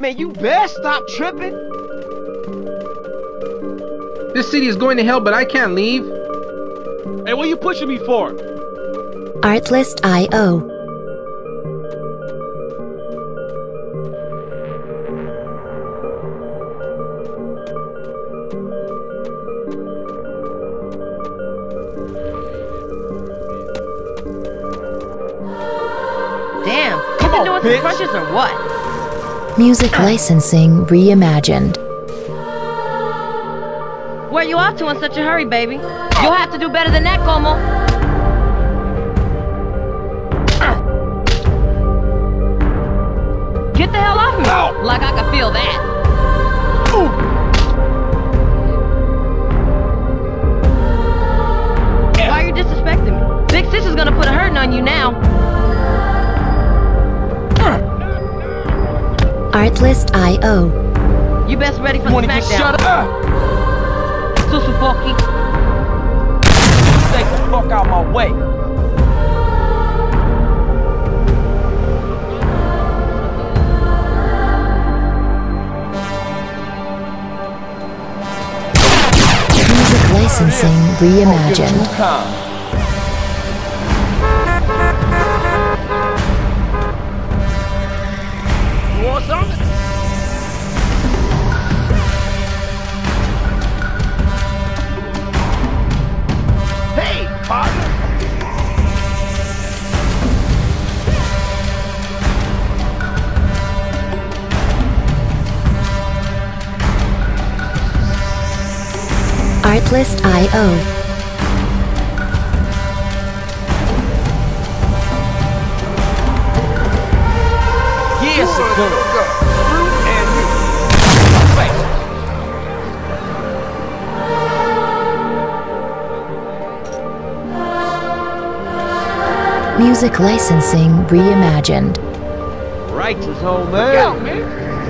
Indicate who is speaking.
Speaker 1: Man, you best stop tripping.
Speaker 2: This city is going to hell, but I can't leave.
Speaker 3: Hey, what are you pushing me for?
Speaker 4: Artlist.io.
Speaker 5: Damn, you
Speaker 1: Come
Speaker 5: been doing
Speaker 1: bitch.
Speaker 5: some crunches or what?
Speaker 4: Music licensing reimagined.
Speaker 5: Where you off to in such a hurry, baby? You'll have to do better than that, Como. Get the hell off me!
Speaker 1: Ow.
Speaker 5: Like I can feel that. Why are you disrespecting me? Big Sis is gonna put a hurting on you now.
Speaker 4: Artlist.io.
Speaker 5: You best ready for
Speaker 1: You
Speaker 5: the smackdown.
Speaker 1: shut up?
Speaker 5: Susu Foki.
Speaker 1: Stay the fuck out my way.
Speaker 4: Music licensing reimagined. Artlist.io.
Speaker 1: Yes, it's good.
Speaker 3: And you.
Speaker 1: Face.
Speaker 4: Music licensing reimagined.
Speaker 1: Righteous old
Speaker 3: Yo,
Speaker 1: man. man.